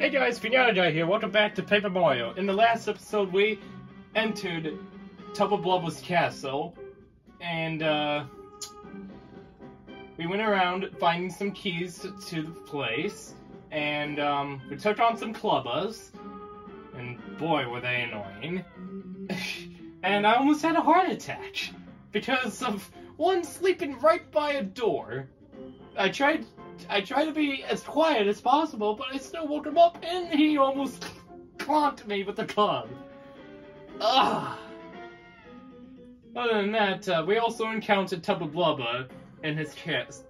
Hey guys, Pinata here. Welcome back to Paper Mario. In the last episode, we entered Tubba Blubba's castle, and uh, we went around finding some keys to, to the place, and um, we took on some clubbas, and boy, were they annoying. and I almost had a heart attack because of one sleeping right by a door. I tried I tried to be as quiet as possible, but I still woke him up and he almost clonked me with the club. Ugh. Other than that, uh, we also encountered Tubba Blubba in his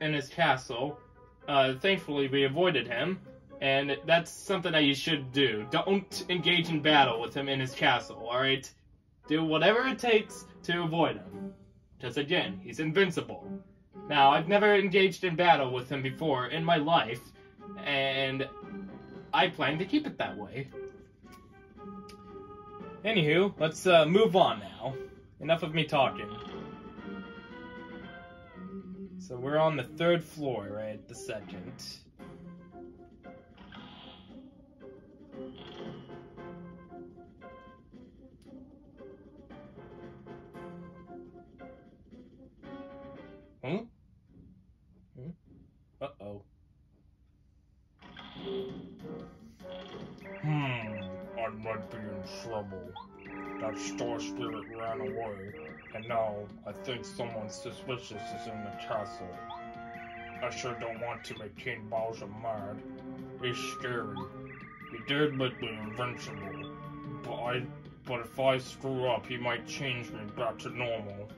in his castle. Uh, thankfully, we avoided him, and that's something that you should do. Don't engage in battle with him in his castle. All right, do whatever it takes to avoid him. Because again, he's invincible. Now, I've never engaged in battle with him before in my life, and I plan to keep it that way. Anywho, let's uh, move on now. Enough of me talking. So we're on the third floor, right? The second. Uh-oh. Hmm, I might be in trouble. That star spirit ran away, and now I think someone suspicious is in the castle. I sure don't want to make King Bowser mad. He's scary. He did make me invincible, but I, but if I screw up, he might change me back to normal.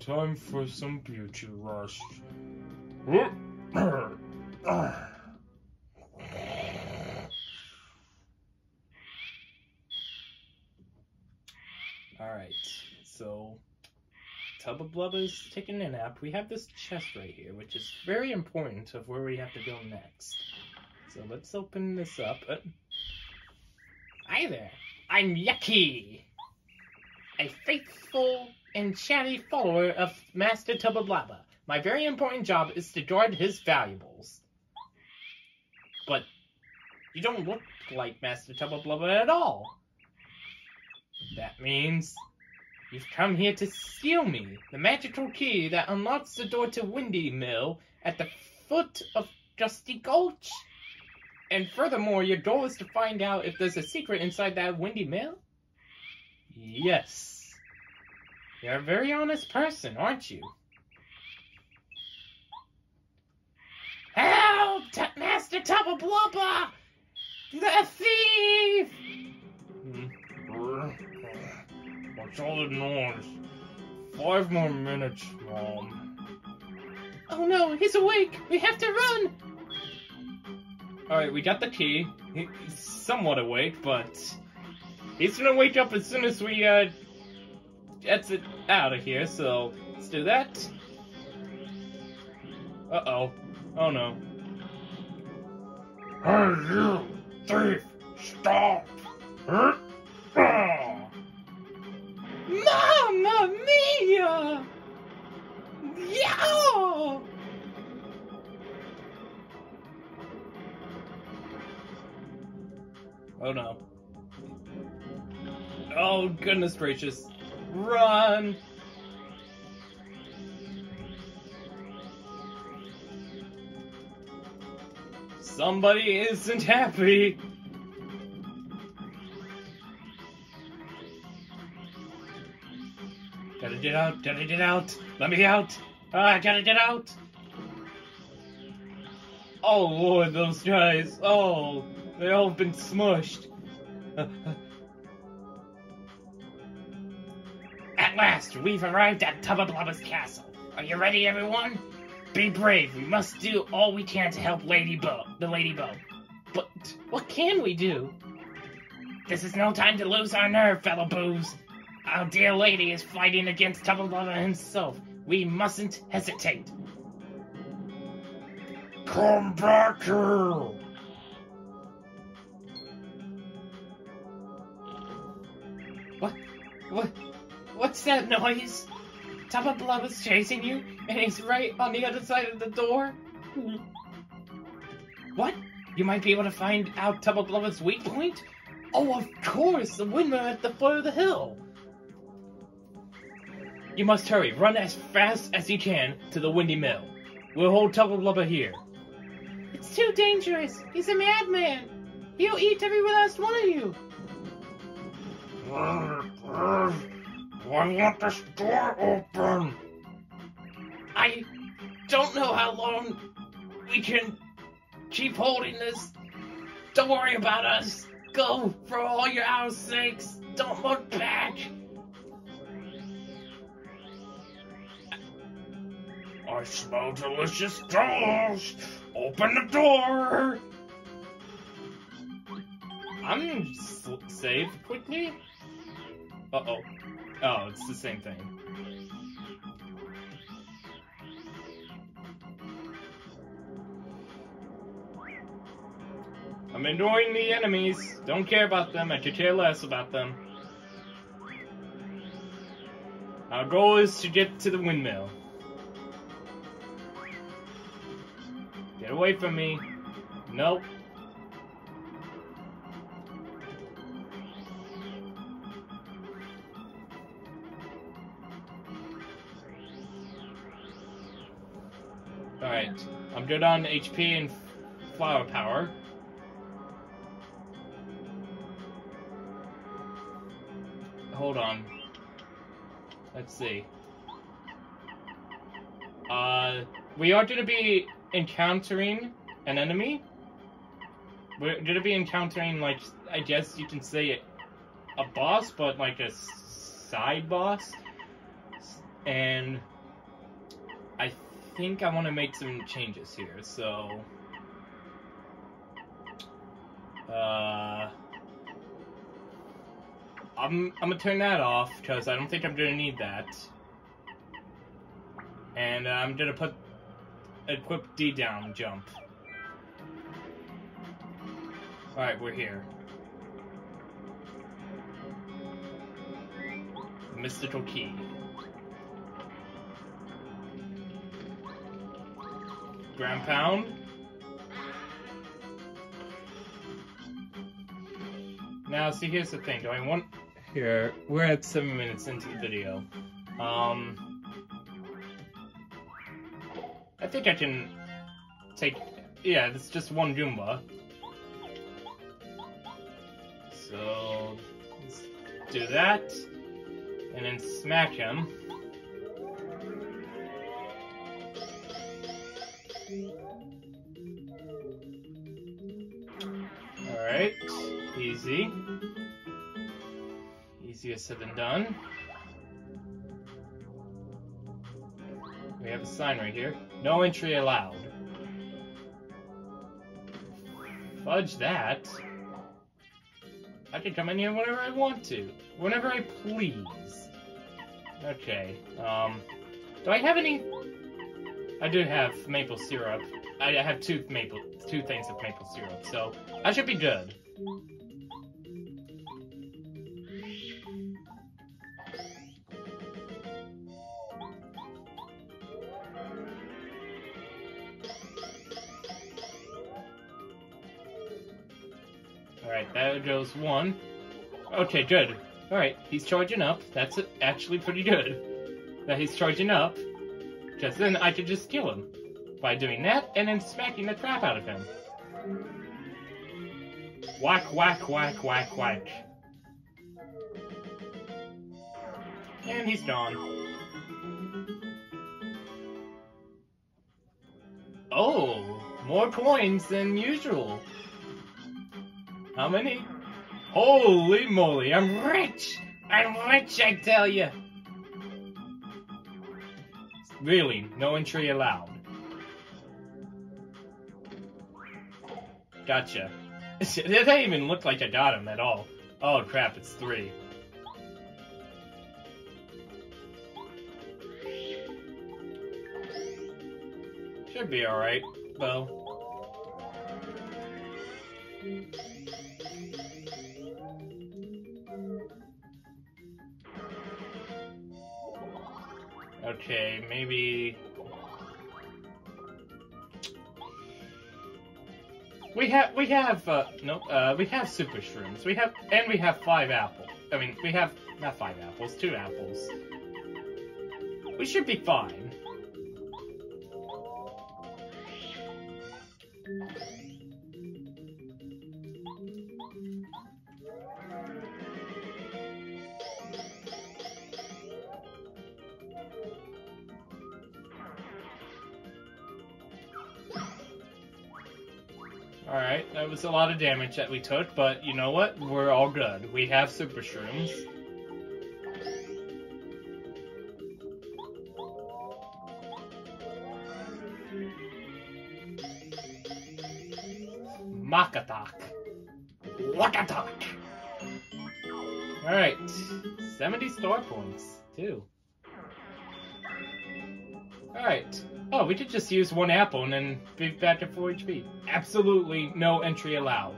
Time for some beauty rush. Alright, so Tubba Blubba's taking a nap. We have this chest right here, which is very important of where we have to go next. So let's open this up. Uh, Hi there, I'm Yakkey, a faithful and chatty follower of Master Tubba Blubba. My very important job is to guard his valuables. But you don't look like Master Tubba Blubba at all. That means you've come here to steal me, the magical key that unlocks the door to Windy Mill at the foot of Dusty Gulch. And furthermore, your goal is to find out if there's a secret inside that Windy Mill? Yes. You're a very honest person, aren't you? Help! T- Master Tubba Blubba! The thief! What's all the noise? Five more minutes, Mom. Oh no, he's awake! We have to run! Alright, we got the key. He's somewhat awake, but he's gonna wake up as soon as we, uh, exit out of here, so let's do that. Uh oh. Oh no. Hey, you thief! Stop! Mamma mia! Yeah! Oh no. Oh goodness gracious. Run! Somebody isn't happy. Gotta get out, gotta get out. Let me out. Ah, gotta get out. Oh lord, those guys. Oh, they all been smushed. At last, we've arrived at Tubba Blubba's castle. Are you ready, everyone? Be brave. We must do all we can to help Lady Bow, the Lady Bow. But what can we do? This is no time to lose our nerve, fellow boos. Our dear lady is fighting against Tubba Blubba himself. We mustn't hesitate. Come back here! What? What? What's that noise? Tubba Blub is chasing you, and he's right on the other side of the door. Hmm. What? You might be able to find out Tubba Blubba's weak point? Oh, of course, the windmill at the foot of the hill. You must hurry. Run as fast as you can to the windy mill. We'll hold Tubba Blubber here. It's too dangerous. He's a madman. He'll eat every last one of you. I want this door open. I don't know how long we can keep holding this. Don't worry about us. Go for all your our sakes. Don't look back. I smell delicious dolls. Open the door. I'm safe quickly. Uh oh. Oh, it's the same thing. I'm ignoring the enemies. Don't care about them. I could care less about them. Our goal is to get to the windmill. Get away from me. Nope. Good on HP and flower power. Hold on. Let's see. Uh, we are gonna be encountering an enemy. We're gonna be encountering, like, I guess you can say a boss, but like a side boss. And I think I want to make some changes here, so. Uh. I'm, I'm gonna turn that off because I don't think I'm gonna need that. And uh, I'm gonna put equip D down jump. Alright, we're here. Mystical key. Ground pound. Now, see, here's the thing. Do I want here? We're at seven minutes into the video. Um, I think I can take. Yeah, it's just one Goomba. So let's do that, and then smack him. Alright, easy. Easier said than done. We have a sign right here. No entry allowed. Fudge that. I can come in here whenever I want to. Whenever I please. Okay, um... Do I have any... I do have maple syrup. I have two maple, two things of maple syrup, so I should be good. Alright, that goes one. Okay, good. Alright, he's charging up. That's actually pretty good. That he's charging up. Because then I could just kill him. By doing that, and then smacking the crap out of him. Whack, whack, whack, whack, whack. And he's gone. Oh, more coins than usual. How many? Holy moly, I'm rich! I'm rich, I tell you! Really, no entry allowed. Gotcha. It doesn't even look like I got him at all. Oh crap, it's three. Should be alright, though. Okay, maybe. We have we have uh no uh we have super shrooms. We have and we have five apples. I mean we have not five apples, two apples. We should be fine. Alright, that was a lot of damage that we took, but you know what? We're all good. We have super shrooms. Attack. What? Alright, 70 star points, too. Oh, we could just use one apple and then be back at 4 HP. Absolutely no entry allowed.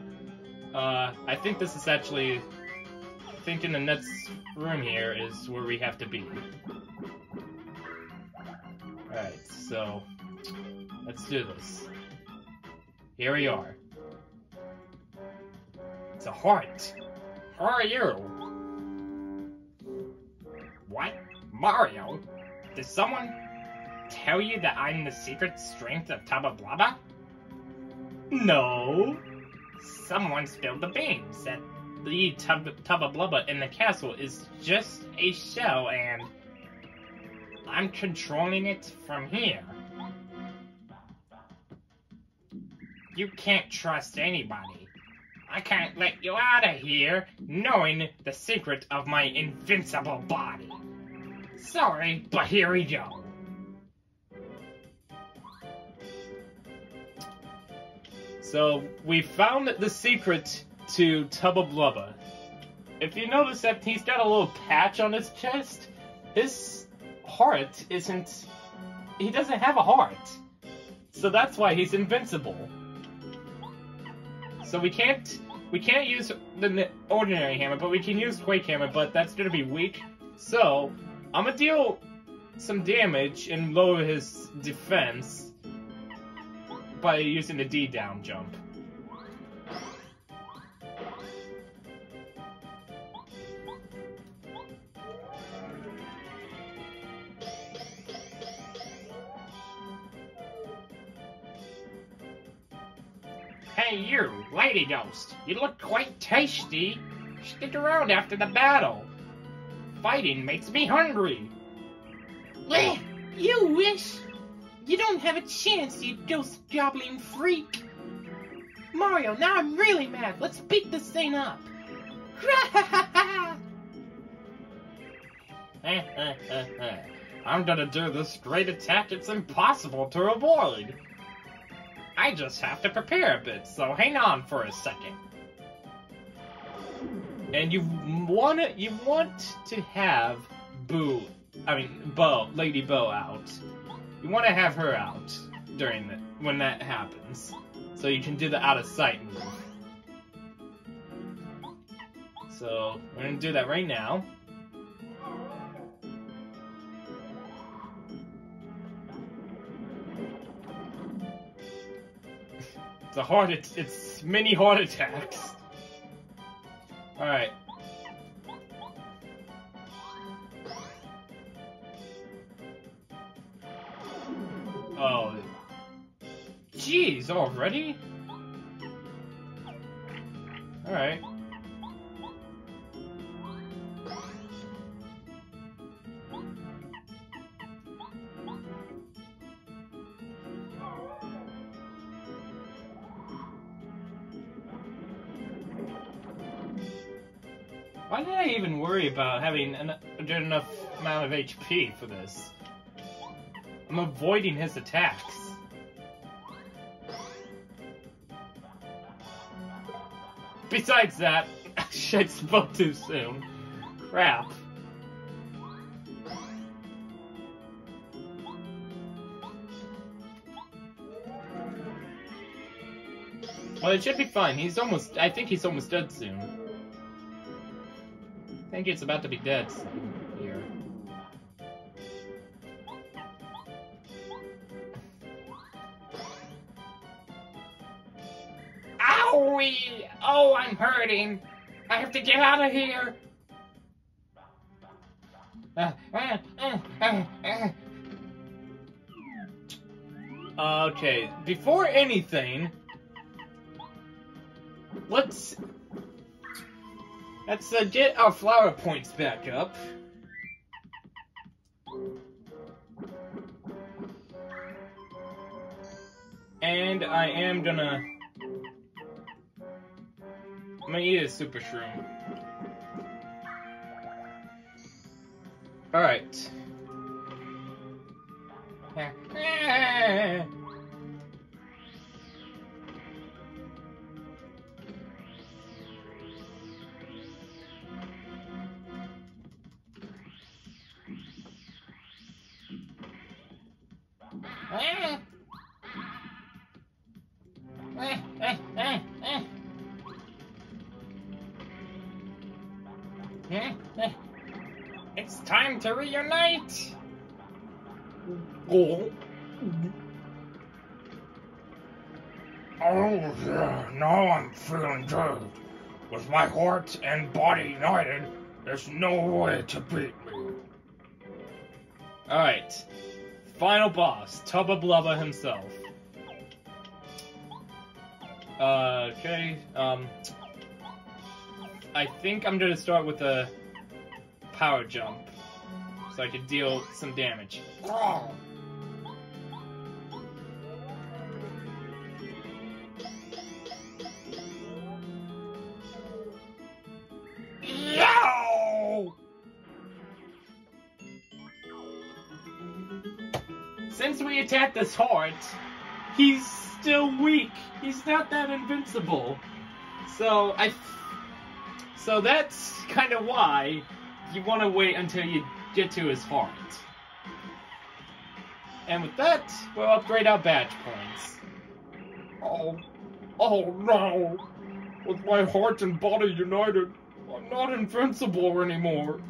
Uh, I think this is actually... I think in the next room here is where we have to be. Alright, so... Let's do this. Here we are. It's a heart. Who are you? What? Mario? Did someone tell you that I'm the secret strength of Tubba Blubba? No. Someone spilled the beans that the Tub Tubba Blubba in the castle is just a shell and I'm controlling it from here. You can't trust anybody. I can't let you out of here knowing the secret of my invincible body. Sorry, but here we go. So we found the secret to Tubba Blubba. If you notice that he's got a little patch on his chest, his heart isn't. He doesn't have a heart. So that's why he's invincible. So we can't we can't use the ordinary hammer, but we can use Quake Hammer, but that's gonna be weak. So I'm gonna deal some damage and lower his defense by using the D down jump. Hey you, Lady Ghost, you look quite tasty. Stick around after the battle. Fighting makes me hungry. Bleh, you wish. You don't have a chance, you ghost goblin freak. Mario, now I'm really mad. Let's beat this thing up. I'm gonna do this great attack it's impossible to avoid. I just have to prepare a bit, so hang on for a second. And you want to, you want to have Boo, I mean Bow, Lady Bow out. You want to have her out during the when that happens, so you can do the out of sight move. So we're gonna do that right now. It's a heart. It's, it's mini heart attacks. All right. Oh. Jeez, already? All right. Why did I even worry about having an, a good enough amount of HP for this? I'm avoiding his attacks. Besides that, I spoke too soon. Crap. Well, it should be fine. He's almost. I think he's almost dead soon. I think it's about to be dead soon Owie! Oh, I'm hurting. I have to get out of here. Okay, before anything, let's let's uh, get our flower points back up. And I am gonna I'm gonna eat a super shroom. Alright. It's reunite! Oh. Oh, yeah, now I'm feeling good. With my heart and body united, there's no way to beat me. Alright. Final boss, Tubba Blubba himself. Uh, okay, um. I think I'm gonna start with a power jump. So I could deal some damage. Yow! Since we attacked this heart, he's still weak. He's not that invincible. So I. So that's kind of why you want to wait until you get to his heart. And with that, we'll upgrade our badge points. Oh, oh no! With my heart and body united, I'm not invincible anymore.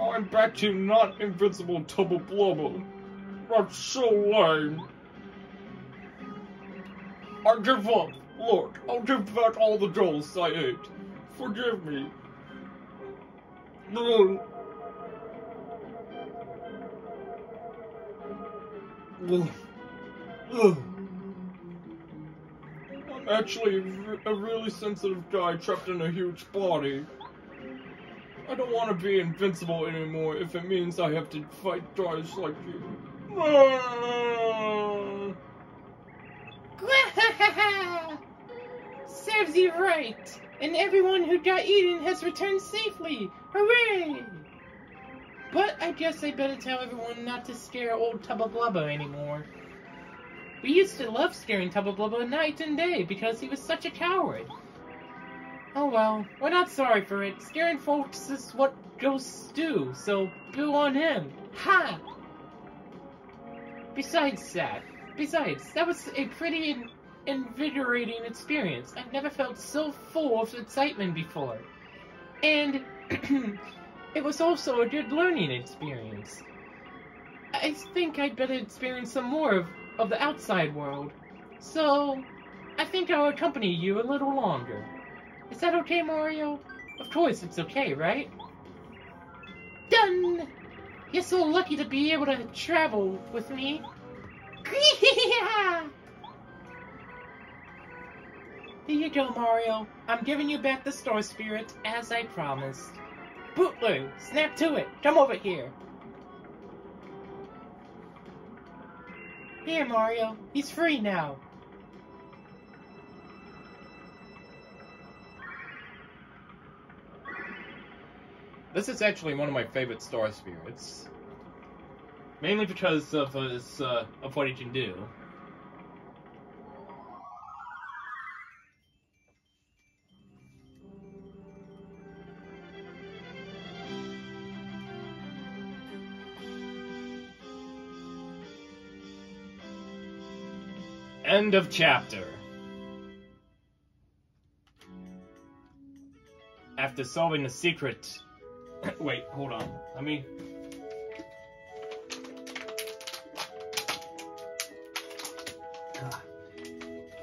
I'm back to not invincible Tubba Blubba. That's so lame. I give up. Look, I'll give back all the dolls I ate. Forgive me. No. I'm actually a really sensitive guy trapped in a huge body. I don't want to be invincible anymore if it means I have to fight guys like you. Serves you right! And everyone who got eaten has returned safely! Hooray! But I guess I better tell everyone not to scare old Tubba Blubba anymore. We used to love scaring Tubba Blubba night and day because he was such a coward. Oh well, we're not sorry for it. Scaring folks is what ghosts do, so boo on him. Ha! Besides that, besides, that was a pretty in- invigorating experience. I've never felt so full of excitement before. And it was also a good learning experience. I think I'd better experience some more of, of the outside world. So, I think I'll accompany you a little longer. Is that okay, Mario? Of course it's okay, right? Done! You're so lucky to be able to travel with me. Here you go, Mario. I'm giving you back the Star Spirit as I promised. Bootler, snap to it. Come over here. Here, Mario. He's free now. This is actually one of my favorite Star Spirits. Mainly because of his, uh, of what he can do. End of chapter. After solving the secret. Wait, hold on. Let me.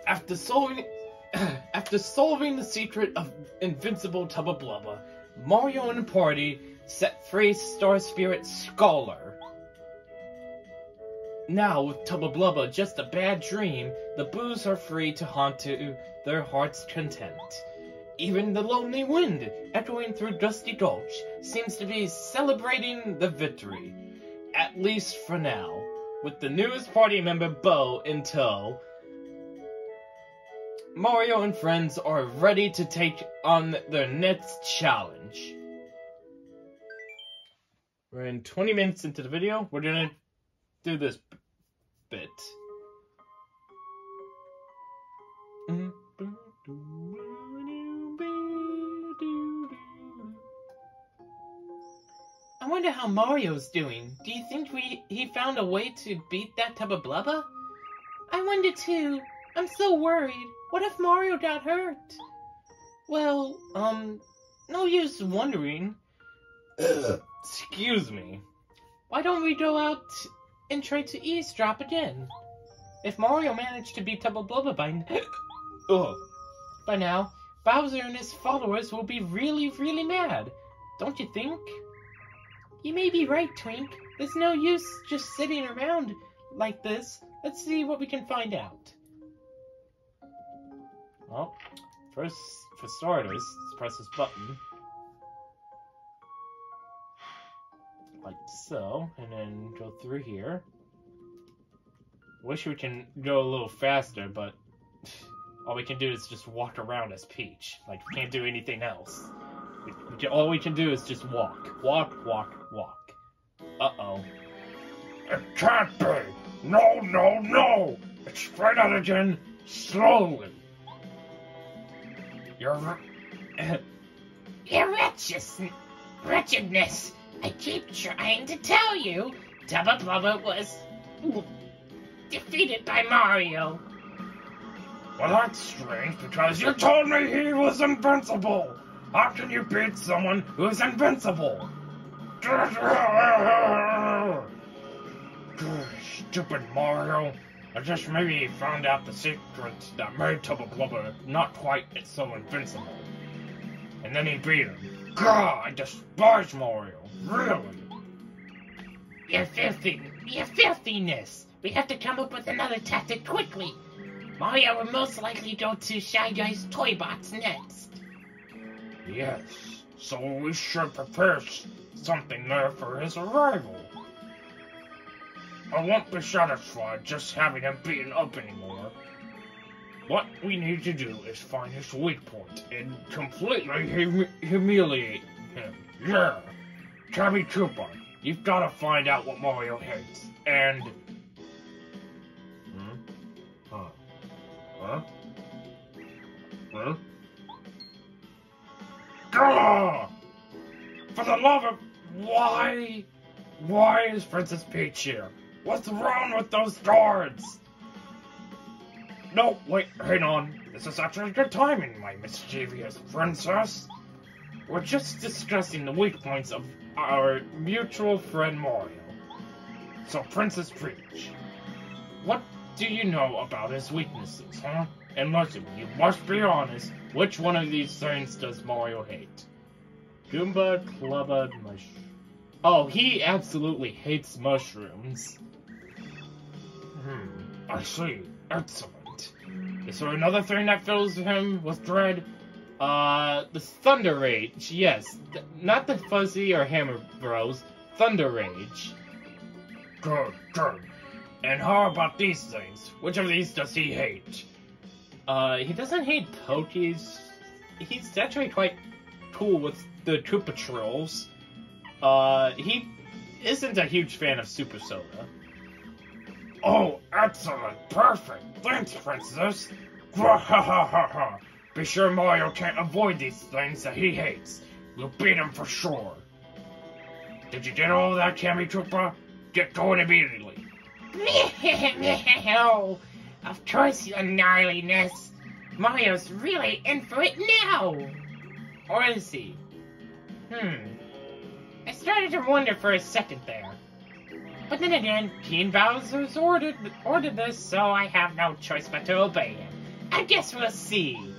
After solving After solving the secret of Invincible Tubba Blubba, Mario and the party set free Star Spirit Skolar. Now, with Tubba Blubba just a bad dream, the Boos are free to haunt to their heart's content. Even the lonely wind, echoing through Dusty Gulch, seems to be celebrating the victory. At least for now. With the newest party member, Bow, in tow, Mario and friends are ready to take on their next challenge. We're in 20 minutes into the video. We're gonna do this bit. I wonder how Mario's doing. Do you think we he found a way to beat that Tubba Blubba? I wonder too. I'm so worried. What if Mario got hurt? Well, um, no use wondering. Excuse me. Why don't we go out and try to eavesdrop again? If Mario managed to beat Tubba Blubba by, Ugh. by now, Bowser and his followers will be really, really mad. Don't you think? You may be right, Twink. There's no use just sitting around like this. Let's see what we can find out. Well, first, for starters, let's press this button. Like so, and then go through here. Wish we can go a little faster, but all we can do is just walk around as Peach. Like, we can't do anything else. We, we can, all we can do is just walk. Walk, walk, walk. Uh-oh. It can't be! No, no, no! Explain it again, slowly. You're r- Your wretches, wretchedness. I keep trying to tell you, Tubba Blubba was defeated by Mario. Well, that's strange because you told me he was invincible. How can you beat someone who's invincible? Stupid Mario. I just maybe found out the secret that made Tubba Blubba not quite so invincible. And then he beat him. God, I despise Mario. Really? Your filthy, your filthiness. We have to come up with another tactic quickly. Mario will most likely go to Shy Guy's Toy Box next. Yes. So we should prepare something there for his arrival. I won't be satisfied just having him beaten up anymore. What we need to do is find his weak point and completely hum- humiliate him. Yeah. Kammy Koopa, you've got to find out what Mario hates. And. Hmm? Huh? Huh? Huh? Gah! For the love of. Why? Why is Princess Peach here? What's wrong with those guards? No, wait, hang on. This is actually good timing, my mischievous princess. We're just discussing the weak points of our mutual friend Mario. So, Princess Peach, what do you know about his weaknesses, huh? And listen, you must be honest. Which one of these things does Mario hate? Goomba, Clubba, Mush. Oh, he absolutely hates mushrooms. Hmm, I see. Excellent. Is there another thing that fills him with dread? Uh, the Thunder Rage, yes. Th- not the Fuzzy or Hammer Bros. Thunder Rage. Good, good. And how about these things? Which of these does he hate? Uh, he doesn't hate Pokies. He's actually quite cool with the Koopa Trolls. Uh, he isn't a huge fan of Super Soda. Oh, excellent. Perfect. Thanks, Princess. Be sure Mario can't avoid these things that he hates. We'll beat him for sure. Did you get all that, Kammy Koopa? Get going immediately. Meow. Of course, you gnarliness. Mario's really in for it now. Or is he? Hmm. I started to wonder for a second there. But then again, King Bowser's ordered ordered this, so I have no choice but to obey him. I guess we'll see.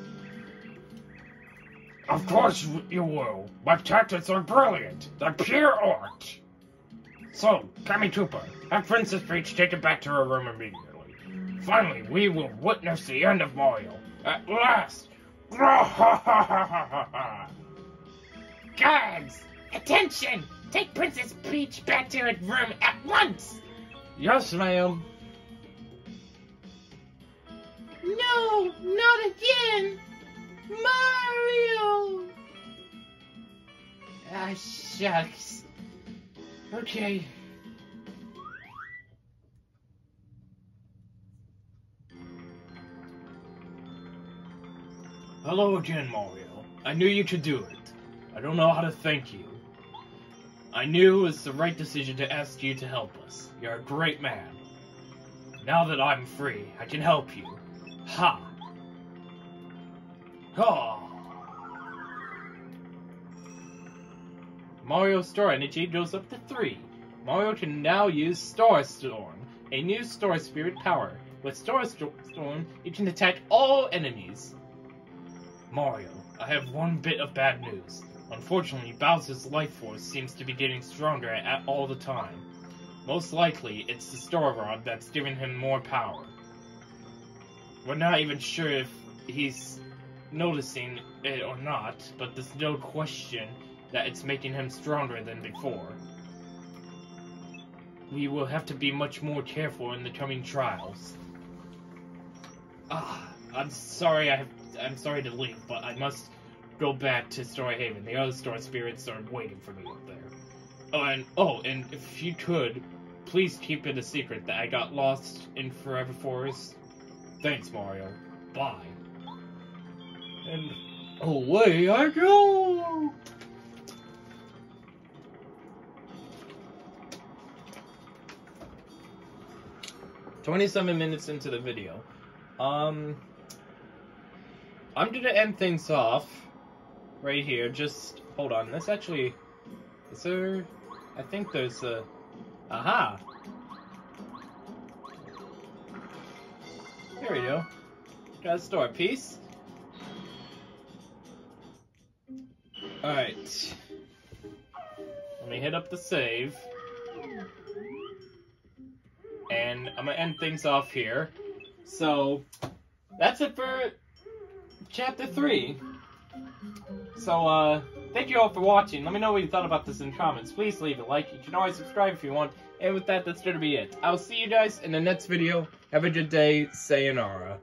Of course you will. My tactics are brilliant. They're pure art. So, Kammy Koopa, have Princess Peach taken back to her room immediately. Finally, we will witness the end of Mario. At last! Guards, attention! Take Princess Peach back to her room at once! Yes, ma'am. No, not again! Mario! Ah, shucks. Okay. Hello again, Mario. I knew you could do it. I don't know how to thank you. I knew it was the right decision to ask you to help us. You're a great man. Now that I'm free, I can help you. Ha! Ha! Mario's star energy goes up to 3. Mario can now use Star Storm, a new Star Spirit power. With Star Storm, you can attack all enemies. Mario, I have one bit of bad news. Unfortunately, Bowser's life force seems to be getting stronger at all the time. Most likely, it's the Star Rod that's giving him more power. We're not even sure if he's noticing it or not, but there's no question that it's making him stronger than before. We will have to be much more careful in the coming trials. Ah, I'm sorry I have, I'm sorry to leave, but I must go back to Star Haven. The other Star Spirits are waiting for me up there. Oh, and oh, and if you could, please keep it a secret that I got lost in Forever Forest. Thanks, Mario. Bye. And away I go. Twenty-seven minutes into the video. Um, I'm gonna end things off right here. Just hold on. This actually is there. I think there's a. Aha! Here we go. Got a star piece. Alright. Let me hit up the save. And I'm gonna end things off here. So, that's it for chapter 3. So, uh, thank you all for watching. Let me know what you thought about this in the comments. Please leave a like. You can always subscribe if you want. And with that, that's gonna be it. I'll see you guys in the next video. Have a good day. Sayonara.